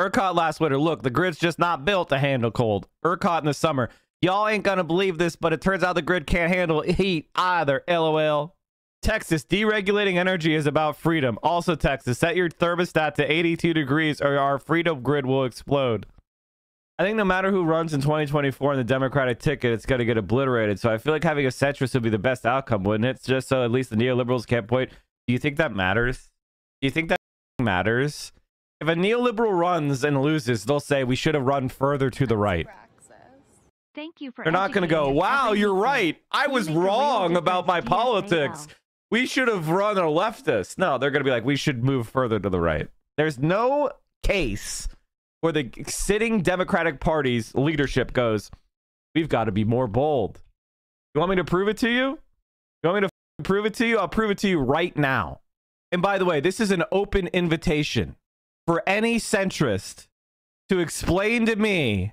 ERCOT last winter. Look, the grid's just not built to handle cold. ERCOT in the summer. Y'all ain't gonna believe this, but it turns out the grid can't handle heat either. LOL. Texas, deregulating energy is about freedom. Also, Texas, set your thermostat to 82 degrees or our freedom grid will explode. I think no matter who runs in 2024 on the Democratic ticket, it's going to get obliterated. So I feel like having a centrist would be the best outcome, wouldn't it? Just so at least the neoliberals can't point. Do you think that matters? Do you think that matters? If a neoliberal runs and loses, they'll say we should have run further to the right. Thank you for They're not going to go, wow, you're right. I was make a real wrong about my politics. We should have run a leftist. No, they're going to be like, we should move further to the right. There's no case where the sitting Democratic Party's leadership goes, we've got to be more bold. You want me to prove it to you? You want me to f- prove it to you? I'll prove it to you right now. And by the way, this is an open invitation for any centrist to explain to me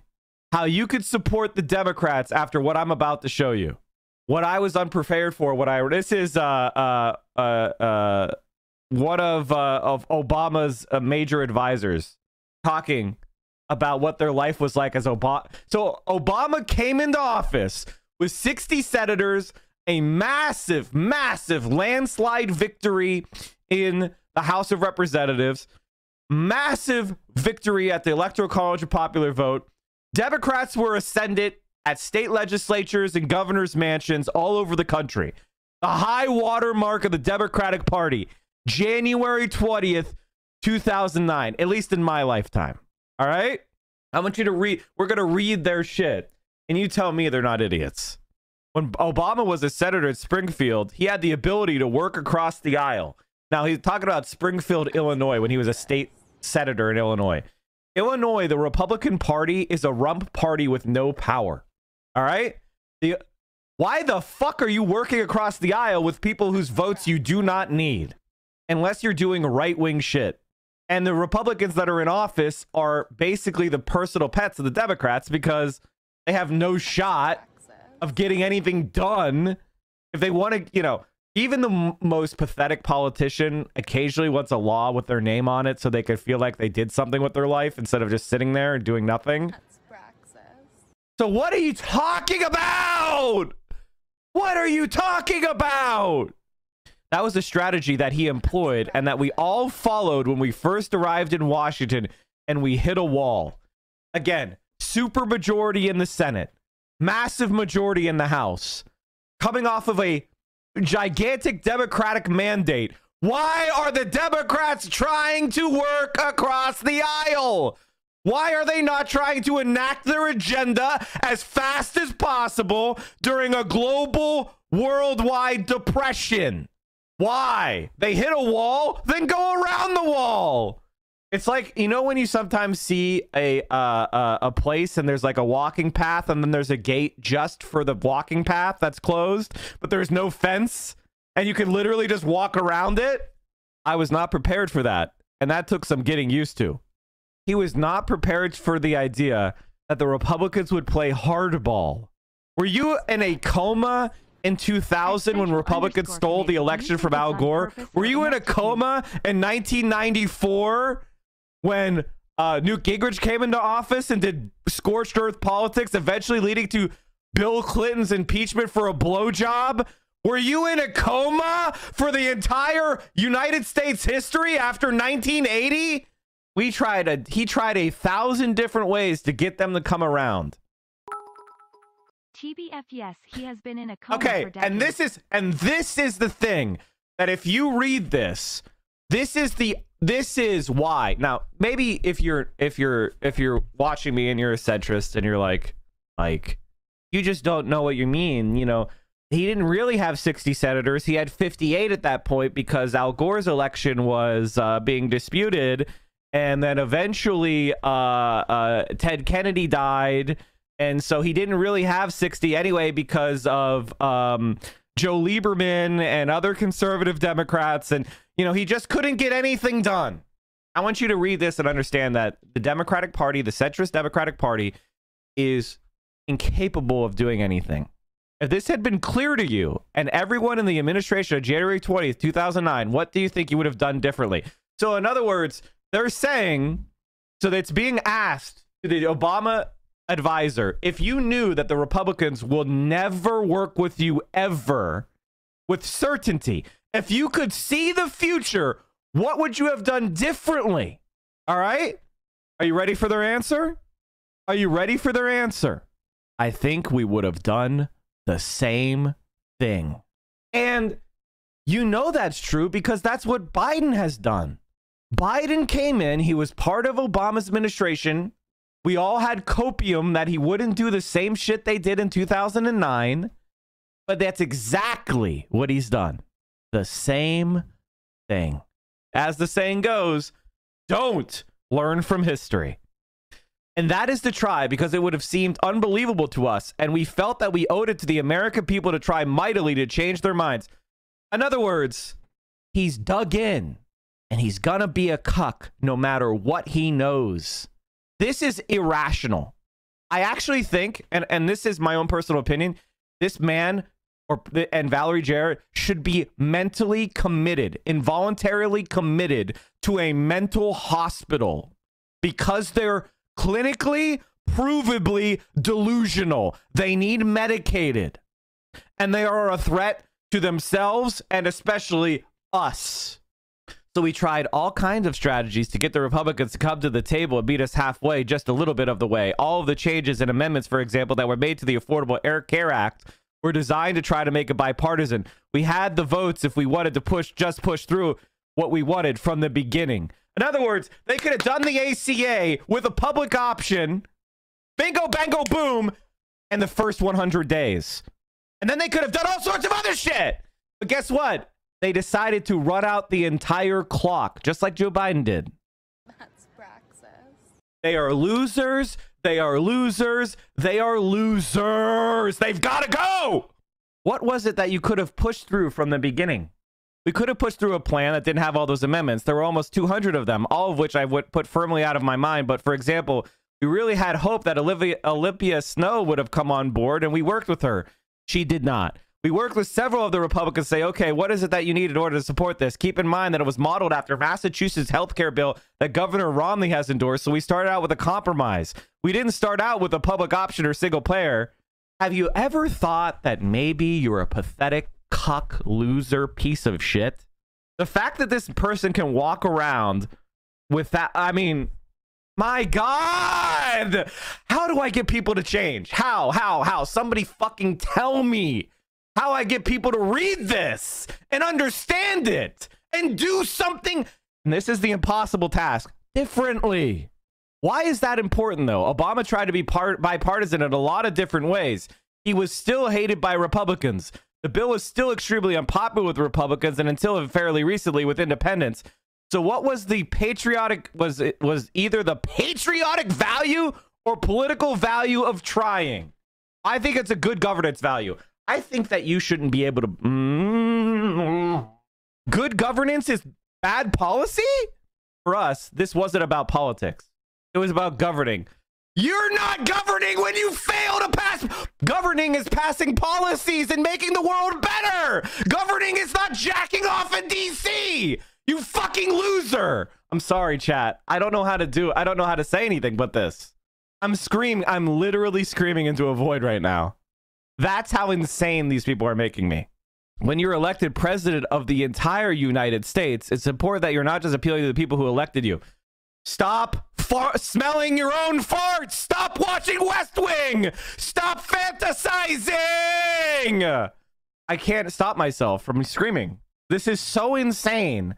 how you could support the Democrats after what I'm about to show you. What I was unprepared for. What I this is uh uh uh uh one of uh, of Obama's uh, major advisors talking about what their life was like as Obama. So Obama came into office with 60 senators, a massive, massive landslide victory in the House of Representatives, massive victory at the Electoral College of Popular Vote. Democrats were ascendant at state legislatures and governors' mansions all over the country. The high water mark of the Democratic Party, January 20th, 2009, at least in my lifetime. All right? I want you to read, we're going to read their shit, and you tell me they're not idiots. When Obama was a senator at Springfield, he had the ability to work across the aisle. Now, he's talking about Springfield, Illinois, when he was a state senator in Illinois. Illinois, the Republican Party is a rump party with no power. All right? The, why the fuck are you working across the aisle with people whose votes you do not need? Unless you're doing right wing shit. And the Republicans that are in office are basically the personal pets of the Democrats because they have no shot of getting anything done if they want to, you know, even the most pathetic politician occasionally wants a law with their name on it so they could feel like they did something with their life instead of just sitting there and doing nothing. So what are you talking about? What are you talking about? That was a strategy that he employed and that we all followed when we first arrived in Washington and we hit a wall. Again, super majority in the Senate, massive majority in the House, coming off of a gigantic Democratic mandate. Why are the Democrats trying to work across the aisle? Why are they not trying to enact their agenda as fast as possible during a global worldwide depression? Why? They hit a wall, then go around the wall. It's like you know when you sometimes see a uh, uh, a place and there's like a walking path and then there's a gate just for the walking path that's closed, but there's no fence and you can literally just walk around it. I was not prepared for that, and that took some getting used to. He was not prepared for the idea that the Republicans would play hardball. Were you in a coma in 2000 when Republicans stole the election from Al Gore? Were you in a not to you? coma in 1994 when uh, Newt Gingrich came into office and did scorched earth politics, eventually leading to Bill Clinton's impeachment for a blowjob? Were you in a coma for the entire United States history after 1980? We tried a he tried a thousand different ways to get them to come around. TBF, yes, he has been in a coma Okay, for decades. and this is and this is the thing that if you read this, this is the this is why. Now, maybe if you're if you're if you're watching me and you're a centrist and you're like like you just don't know what you mean, you know, he didn't really have 60 senators. He had 58 at that point because Al Gore's election was uh, being disputed and then eventually uh, uh, Ted Kennedy died and so he didn't really have 60 anyway because of um, Joe Lieberman and other conservative Democrats. And, you know, he just couldn't get anything done. I want you to read this and understand that the Democratic Party, the centrist Democratic Party, is incapable of doing anything. If this had been clear to you and everyone in the administration of January 20th, 2009, what do you think you would have done differently? So, in other words, they're saying So that's being asked to the Obama advisor if you knew that the Republicans will never work with you ever with certainty, if you could see the future, what would you have done differently? All right? Are you ready for their answer? Are you ready for their answer? I think we would have done the same thing. And you know that's true because that's what Biden has done. Biden came in, he was part of Obama's administration. We all had copium that he wouldn't do the same shit they did in 2009. But that's exactly what he's done. The same thing. As the saying goes, don't learn from history. And that is to try because it would have seemed unbelievable to us. And we felt that we owed it to the American people to try mightily to change their minds. In other words, he's dug in and he's to be a cuck no matter what he knows. This is irrational. I actually think, and, and this is my own personal opinion, this man or and Valerie Jarrett should be mentally committed, involuntarily committed to a mental hospital because they're clinically provably delusional. They need medicated. And they are a threat to themselves and especially us. So we tried all kinds of strategies to get the Republicans to come to the table and meet us halfway, just a little bit of the way. All of the changes and amendments, for example, that were made to the Affordable Air Care Act were designed to try to make it bipartisan. We had the votes if we wanted to push, just push through what we wanted from the beginning. In other words, they could have done the ACA with a public option, bingo, bango, boom, in the first 100 days. And then they could have done all sorts of other shit. But guess what? They decided to run out the entire clock, just like Joe Biden did. That's praxis. They are losers. They are losers. They are losers. They've got to go. What was it that you could have pushed through from the beginning? We could have pushed through a plan that didn't have all those amendments. There were almost 200 of them, all of which I would put firmly out of my mind. But for example, we really had hope that Olivia, Olympia Snowe would have come on board, and we worked with her. She did not. We worked with several of the Republicans say, okay, what is it that you need in order to support this? Keep in mind that it was modeled after Massachusetts health care bill that Governor Romney has endorsed. So we started out with a compromise. We didn't start out with a public option or single payer. Have you ever thought that maybe you're a pathetic cuck loser piece of shit? The fact that this person can walk around with that, I mean, my God, how do I get people to change? How, how, how? Somebody fucking tell me how I get people to read this and understand it and do something. And this is the impossible task differently. Why is that important, though? Obama tried to be part bipartisan in a lot of different ways. He was still hated by Republicans. The bill was still extremely unpopular with Republicans, and until fairly recently with independents. So, what was the patriotic? Was it was either the patriotic value or political value of trying? I think it's a good governance value. I think that you shouldn't be able to. Mm, good governance is bad policy? For us, this wasn't about politics, it was about governing. You're not governing when you fail to pass. Governing is passing policies and making the world better. Governing is not jacking off in DC. You fucking loser. I'm sorry, chat. I don't know how to do I don't know how to say anything but this. I'm screaming. I'm literally screaming into a void right now. That's how insane these people are making me. When you're elected president of the entire United States, it's important that you're not just appealing to the people who elected you. Stop smelling your own farts. Stop watching West Wing. Stop fantasizing. I can't stop myself from screaming. This is so insane.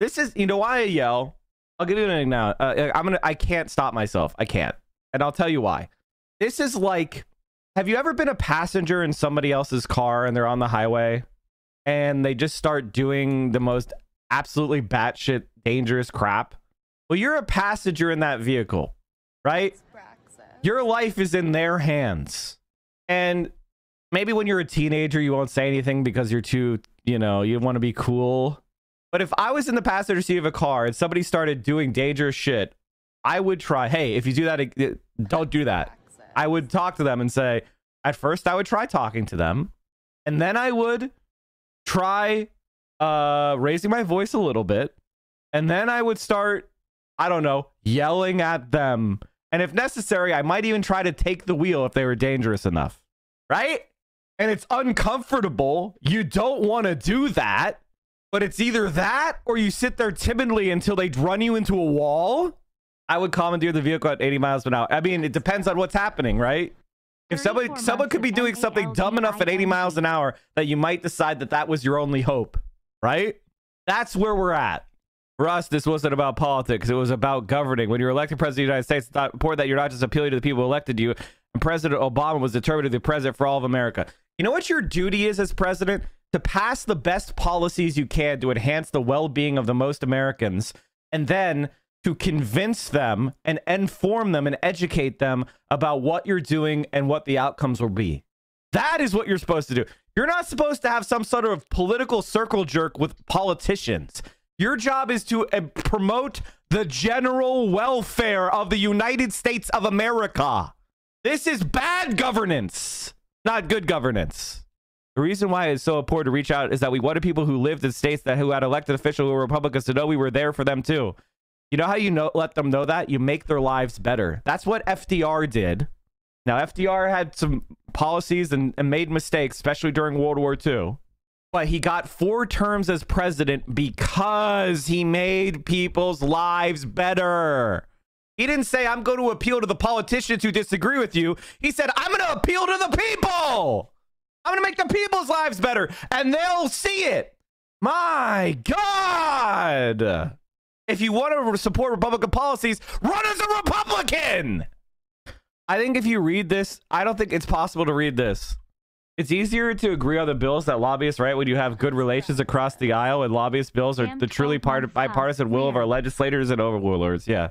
This is, you know why I yell? I'll give you an now. Uh, I'm gonna. I can't stop myself. I can't, and I'll tell you why. This is like have you ever been a passenger in somebody else's car and they're on the highway and they just start doing the most absolutely batshit dangerous crap? Well, you're a passenger in that vehicle, right? Your life is in their hands. And maybe when you're a teenager, you won't say anything because you're too, you know, you want to be cool. But if I was in the passenger seat of a car and somebody started doing dangerous shit, I would try, hey, if you do that, don't do that. I would talk to them and say, at first, I would try talking to them, and then I would try uh, raising my voice a little bit, and then I would start I don't know, yelling at them. And if necessary, I might even try to take the wheel if they were dangerous enough. Right? And it's uncomfortable. You don't want to do that. But it's either that or you sit there timidly until they run you into a wall. I would commandeer the vehicle at 80 miles an hour. I mean, it depends on what's happening, right? If somebody someone could be doing something dumb enough at 80 miles an hour that you might decide that that was your only hope, right? That's where we're at. For us, this wasn't about politics. It was about governing. When you're elected president of the United States, it's not important that you're not just appealing to the people who elected you. And President Obama was determined to be president for all of America. You know what your duty is as president? To pass the best policies you can to enhance the well-being of the most Americans, and then to convince them and inform them and educate them about what you're doing and what the outcomes will be. That is what you're supposed to do. You're not supposed to have some sort of political circle jerk with politicians. Your job is to uh, promote the general welfare of the United States of America. This is bad governance, not good governance. The reason why it's so important to reach out is that we wanted people who lived in states that who had elected officials who were Republicans to know we were there for them too. You know how you know let them know that? You make their lives better. That's what FDR did. Now FDR had some policies and, and made mistakes, especially during World War II. But he got four terms as president because he made people's lives better. He didn't say, I'm going to appeal to the politicians who disagree with you. He said, I'm going to appeal to the people. I'm going to make the people's lives better and they'll see it. My God. If you want to support Republican policies, run as a Republican. I think if you read this, I don't think it's possible to read this. It's easier to agree on the bills that lobbyists write when you have good relations across the aisle, and lobbyist bills are the truly part bipartisan will of our legislators and overlords. Yeah.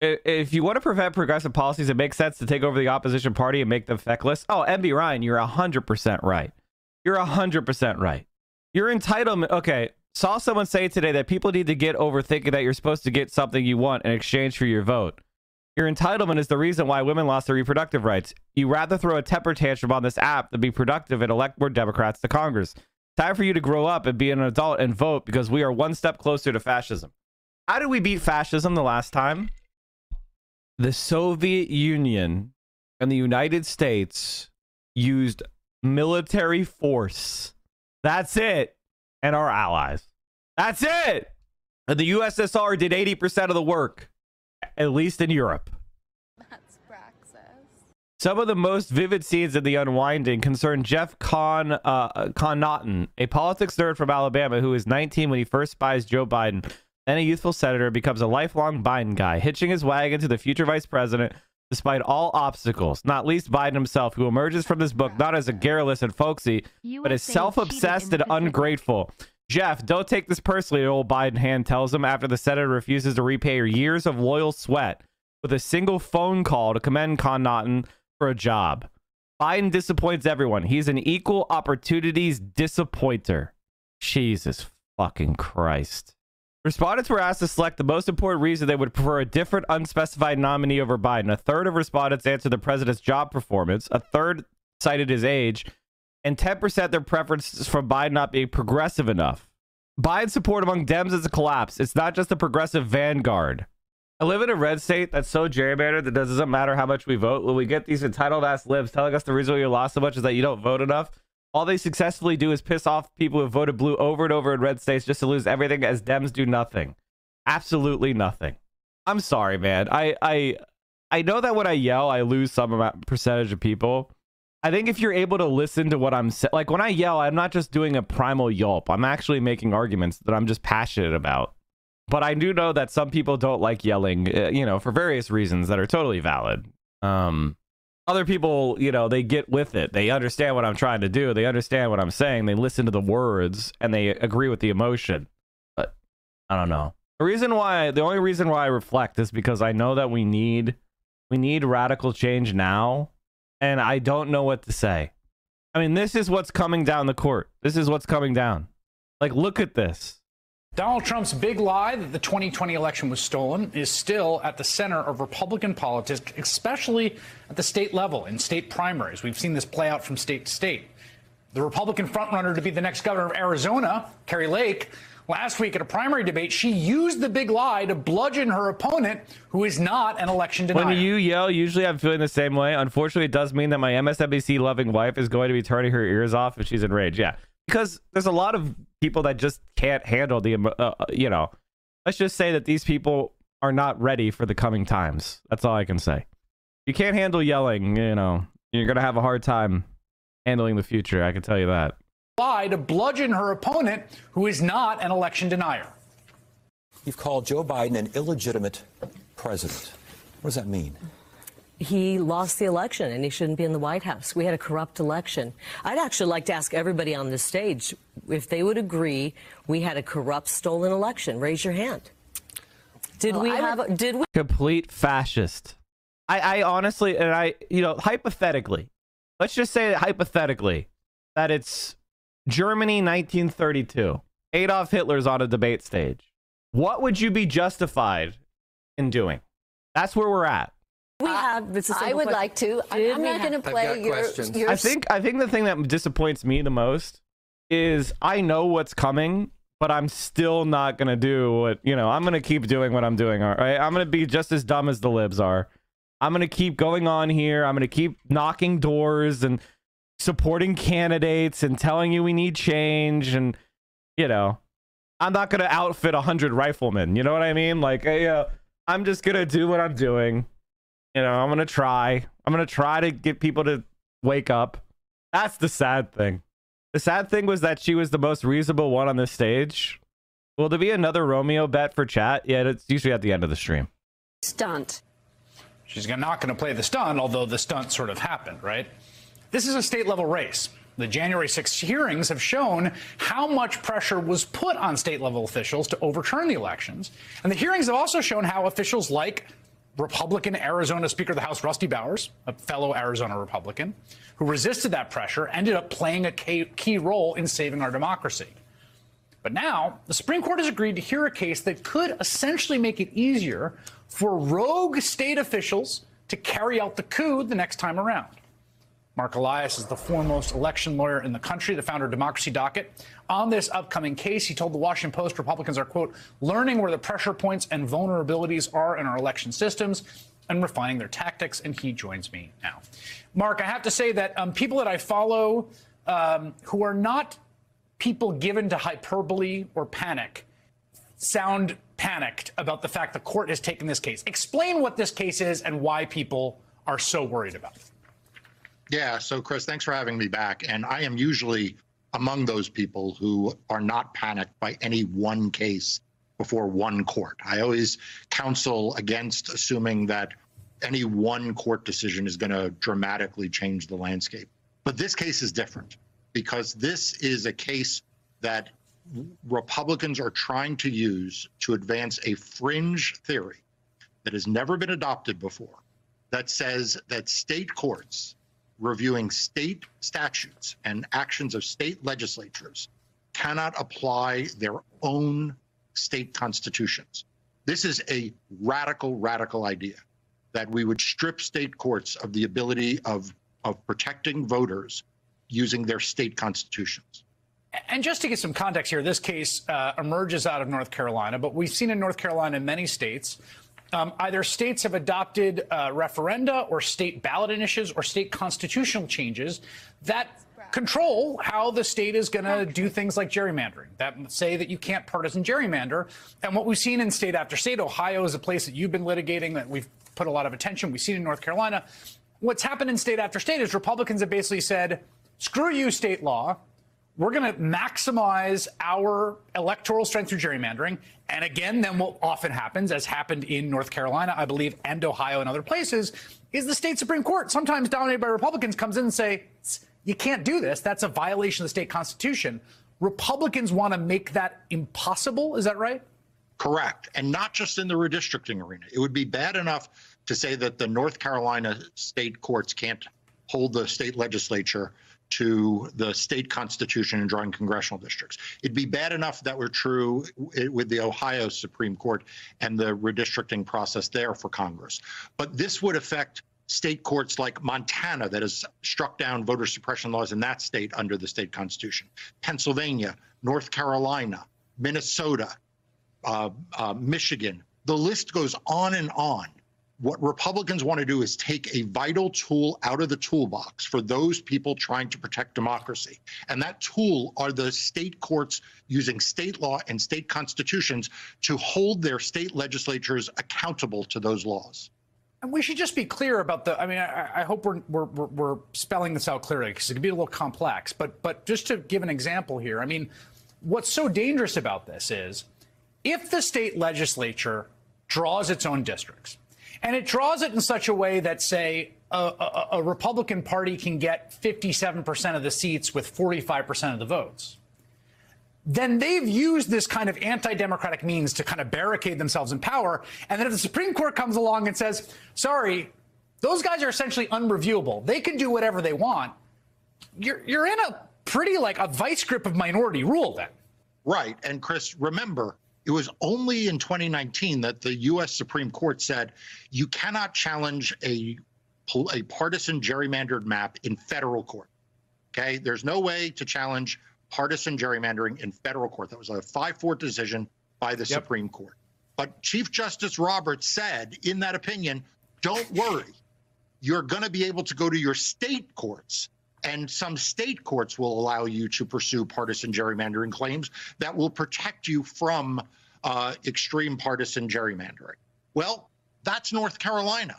If you want to prevent progressive policies, it makes sense to take over the opposition party and make them feckless. Oh, MB Ryan, you're 100% right. You're 100% right. Your entitlement. Okay. Saw someone say today that people need to get over thinking that you're supposed to get something you want in exchange for your vote. Your entitlement is the reason why women lost their reproductive rights. You rather throw a temper tantrum on this app than be productive and elect more Democrats to Congress. Time for you to grow up and be an adult and vote because we are one step closer to fascism. How did we beat fascism the last time? The Soviet Union and the United States used military force. That's it. And our allies. That's it. The USSR did 80% of the work, at least in Europe. That's Praxis. Some of the most vivid scenes in The Unwinding concern Jeff Con uh, Connaughton, a politics nerd from Alabama who is 19 when he first spies Joe Biden. Then a youthful senator becomes a lifelong Biden guy, hitching his wagon to the future vice president despite all obstacles, not least Biden himself, who emerges from this book not as a garrulous and folksy, but as self-obsessed and in the Pacific. ungrateful. Jeff, don't take this personally, old Biden hand tells him after the senator refuses to repay her years of loyal sweat with a single phone call to commend Connaughton for a job. Biden disappoints everyone. He's an equal opportunities disappointer. Jesus fucking Christ. Respondents were asked to select the most important reason they would prefer a different unspecified nominee over Biden. A third of respondents answered the president's job performance, a third cited his age, and 10% their preference for Biden not being progressive enough. Biden's support among Dems is a collapse. It's not just a progressive vanguard. I live in a red state that's so gerrymandered that it doesn't matter how much we vote. When we get these entitled ass libs telling us the reason you lost so much is that you don't vote enough, all they successfully do is piss off people who voted blue over and over in red states just to lose everything as Dems do nothing. Absolutely nothing. I'm sorry, man. I I I know that when I yell, I lose some amount percentage of people. I think if you're able to listen to what I'm saying, like when I yell, I'm not just doing a primal yelp. I'm actually making arguments that I'm just passionate about. But I do know that some people don't like yelling, uh, you know, for various reasons that are totally valid. Um, other people, you know, they get with it. They understand what I'm trying to do. They understand what I'm saying. They listen to the words and they agree with the emotion. But I don't know. The reason why, the only reason why I reflect is because I know that we need, we need radical change now, and I don't know what to say. I mean, this is what's coming down the court. This is what's coming down. Like, look at this. Donald Trump's big lie that the 2020 election was stolen is still at the center of Republican politics, especially at the state level in state primaries. We've seen this play out from state to state. The Republican frontrunner to be the next governor of Arizona, Kari Lake, Last week at a primary debate, she used the big lie to bludgeon her opponent, who is not an election denier. When you yell, usually I'm feeling the same way. Unfortunately, it does mean that my MSNBC loving wife is going to be turning her ears off if she's enraged. Yeah, because there's a lot of people that just can't handle the, uh, uh, you know, let's just say that these people are not ready for the coming times. That's all I can say. You can't handle yelling, you know, you're going to have a hard time handling the future. I can tell you that. lie to bludgeon her opponent, who is not an election denier. You've called Joe Biden an illegitimate president. What does that mean? He lost the election and he shouldn't be in the White House. We had a corrupt election. I'd actually like to ask everybody on this stage if they would agree we had a corrupt, stolen election. Raise your hand. Did we have? Did we? Complete fascist. I, I honestly, and I, you know, hypothetically, let's just say hypothetically that it's Germany 1932. Adolf Hitler's on a debate stage. What would you be justified in doing? That's where we're at. We have. It's a I simple would question. like to. I- Did I'm not going to I've play got your, questions. your. I think I think the thing that disappoints me the most is I know what's coming, but I'm still not gonna do what you know. I'm gonna keep doing what I'm doing. All right, I'm gonna be just as dumb as the libs are. I'm gonna keep going on here. I'm gonna keep knocking doors and supporting candidates and telling you we need change and you know i'm not gonna outfit a hundred riflemen you know what i mean like I, uh, i'm just gonna do what i'm doing you know i'm gonna try i'm gonna try to get people to wake up that's the sad thing the sad thing was that she was the most reasonable one on this stage will there be another romeo bet for chat yeah it's usually at the end of the stream stunt. She's not going to play the stunt, although the stunt sort of happened, right? This is a state level race. The January 6th hearings have shown how much pressure was put on state level officials to overturn the elections. And the hearings have also shown how officials like Republican Arizona Speaker of the House Rusty Bowers, a fellow Arizona Republican, who resisted that pressure, ended up playing a key role in saving our democracy. But now, the Supreme Court has agreed to hear a case that could essentially make it easier for rogue state officials to carry out the coup the next time around. Marc Elias is the foremost election lawyer in the country, the founder of Democracy Docket. On this upcoming case, he told the Washington Post Republicans are, quote, learning where the pressure points and vulnerabilities are in our election systems and refining their tactics. And he joins me now. Marc, I have to say that um, people that I follow um, who are not people given to hyperbole or panic sound panicked about the fact the court has taken this case. Explain what this case is and why people are so worried about it. Yeah. So, Chris, thanks for having me back. And I am usually among those people who are not panicked by any one case before one court. I always counsel against assuming that any one court decision is going to dramatically change the landscape. But this case is different because this is a case that Republicans are trying to use to advance a fringe theory that has never been adopted before that says that state courts reviewing state statutes and actions of state legislatures cannot apply their own state constitutions. This is a radical, radical idea that we would strip state courts of the ability of, of protecting voters using their state constitutions. And just to get some context here, this case uh, emerges out of North Carolina, but we've seen in North Carolina in many states, um, either states have adopted uh, referenda or state ballot initiatives or state constitutional changes that control how the state is going to do things like gerrymandering that say that you can't partisan gerrymander. And what we've seen in state after state, Ohio is a place that you've been litigating that we've put a lot of attention. We've seen in North Carolina. What's happened in state after state is Republicans have basically said, screw you, state law. We're going to maximize our electoral strength through gerrymandering. And again, then what often happens, as happened in North Carolina, I believe, and Ohio and other places, is the state Supreme Court, sometimes dominated by Republicans, comes in and say, you can't do this. That's a violation of the state constitution. Republicans want to make that impossible. Is that right? Correct. And not just in the redistricting arena. It would be bad enough to say that the North Carolina state courts can't hold the state legislature to the state constitution and drawing congressional districts. It'd be bad enough that were true with the Ohio Supreme Court and the redistricting process there for Congress. But this would affect state courts like Montana that has struck down voter suppression laws in that state under the state constitution, Pennsylvania, North Carolina, Minnesota, uh, uh, Michigan. The list goes on and on. What Republicans want to do is take a vital tool out of the toolbox for those people trying to protect democracy. And that tool are the state courts using state law and state constitutions to hold their state legislatures accountable to those laws. And we should just be clear about the. I mean, I, I hope we're, we're we're spelling this out clearly because it can be a little complex. But but just to give an example here, I mean, what's so dangerous about this is if the state legislature draws its own districts, and it draws it in such a way that, say, a, a, a Republican Party can get 57% of the seats with 45% of the votes then they've used this kind of anti-democratic means to kind of barricade themselves in power. And then if the Supreme Court comes along and says, sorry, those guys are essentially unreviewable. They can do whatever they want. You're, you're in a pretty like a vice grip of minority rule then. Right. And Chris, remember, it was only in 2019 that the U.S. Supreme Court said you cannot challenge a, a partisan gerrymandered map in federal court. Okay. There's no way to challenge partisan gerrymandering in federal court. That was a 5 4 decision by the yep. Supreme Court. But Chief Justice Roberts said in that opinion, don't worry. You're going to be able to go to your state courts, and some state courts will allow you to pursue partisan gerrymandering claims that will protect you from uh, extreme partisan gerrymandering. Well, that's North Carolina.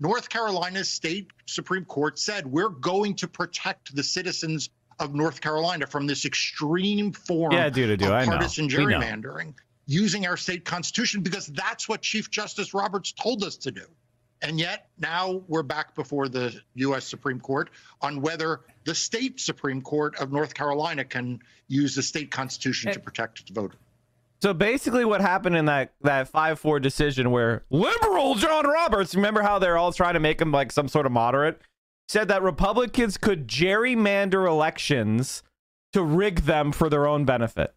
North Carolina's state Supreme Court said we're going to protect the citizens of North Carolina from this extreme form yeah, do, do. of partisan gerrymandering using our state constitution because that's what Chief Justice Roberts told us to do. And yet now we're back before the U.S. Supreme Court on whether the state Supreme Court of North Carolina can use the state constitution to protect its voters. So basically, what happened in that that five four decision where liberal John Roberts, remember how they're all trying to make him like some sort of moderate? said that Republicans could gerrymander elections to rig them for their own benefit.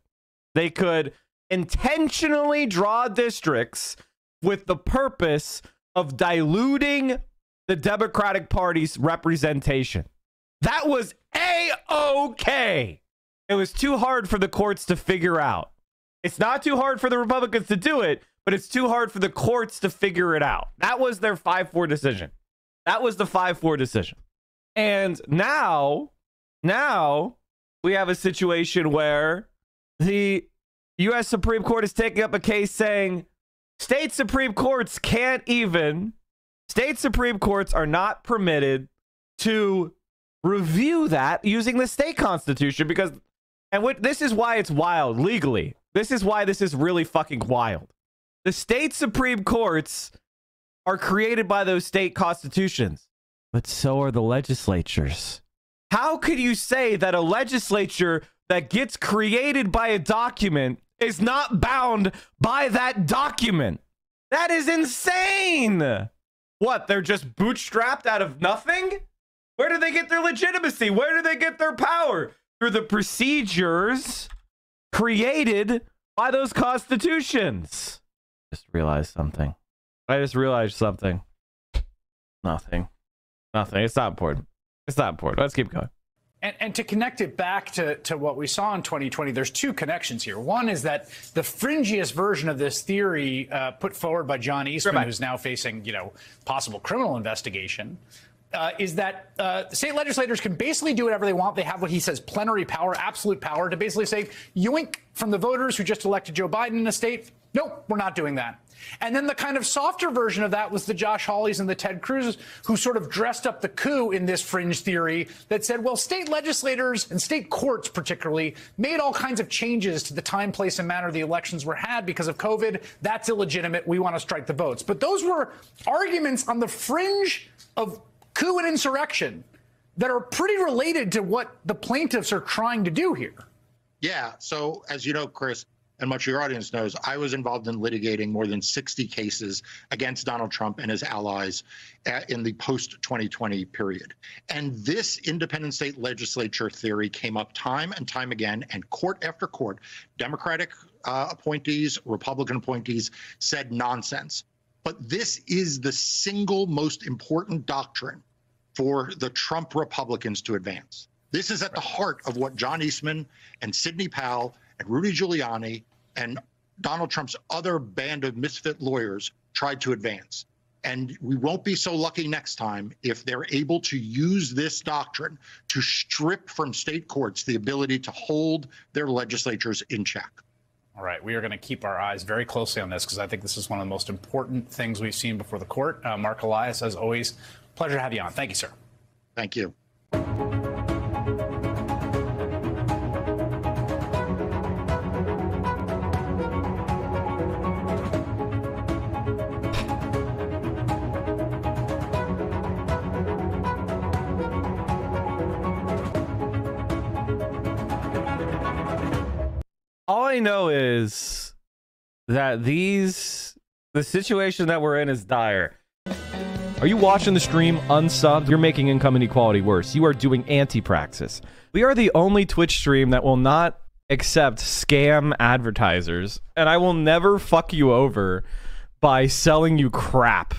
They could intentionally draw districts with the purpose of diluting the Democratic Party's representation. That was a okay. It was too hard for the courts to figure out. It's not too hard for the Republicans to do it, but it's too hard for the courts to figure it out. That was their 5 4 decision. That was the 5 4 decision. And now, now we have a situation where the U.S. Supreme Court is taking up a case saying state Supreme Courts can't even, state Supreme Courts are not permitted to review that using the state constitution because, and what, this is why it's wild legally. This is why this is really fucking wild. The state Supreme Courts are created by those state constitutions, but so are the legislatures. How could you say that a legislature that gets created by a document is not bound by that document? That is insane. What? They're just bootstrapped out of nothing? Where do they get their legitimacy? Where do they get their power? Through the procedures created by those constitutions. Just realized something. I just realized something. Nothing. Nothing. It's not important. It's not important. Let's keep going. And, and, to connect it back to, to what we saw in 2020, there's two connections here. One is that the fringiest version of this theory uh, put forward by John Eastman, who's now facing, you know, possible criminal investigation, uh, is that uh, state legislators can basically do whatever they want. They have what he says plenary power, absolute power to basically say, yoink from the voters who just elected Joe Biden in a state. Nope, we're not doing that. And then the kind of softer version of that was the Josh Hawleys and the Ted Cruzes who sort of dressed up the coup in this fringe theory that said, well, state legislators and state courts particularly made all kinds of changes to the time, place, and manner the elections were had because of COVID. That's illegitimate. We want to strike the votes. But those were arguments on the fringe of coup and insurrection that are pretty related to what the plaintiffs are trying to do here. Yeah. So, as you know, Chris, and much of your audience knows, I was involved in litigating more than 60 cases against Donald Trump and his allies uh, in the post 2020 period. And this independent state legislature theory came up time and time again, and court after court, Democratic uh, appointees, Republican appointees said nonsense. But this is the single most important doctrine for the Trump Republicans to advance. This is at the heart of what John Eastman and Sidney Powell and Rudy Giuliani and Donald Trump's other band of misfit lawyers tried to advance. And we won't be so lucky next time if they're able to use this doctrine to strip from state courts the ability to hold their legislatures in check. All right, we are going to keep our eyes very closely on this because I think this is one of the most important things we've seen before the court. Uh, Marc Elias, as always, pleasure to have you on. Thank you, sir. Thank you. I know is that these the situation that we're in is dire. Are you watching the stream unsubbed? You're making income inequality worse. You are doing anti-praxis. We are the only Twitch stream that will not accept scam advertisers, and I will never fuck you over by selling you crap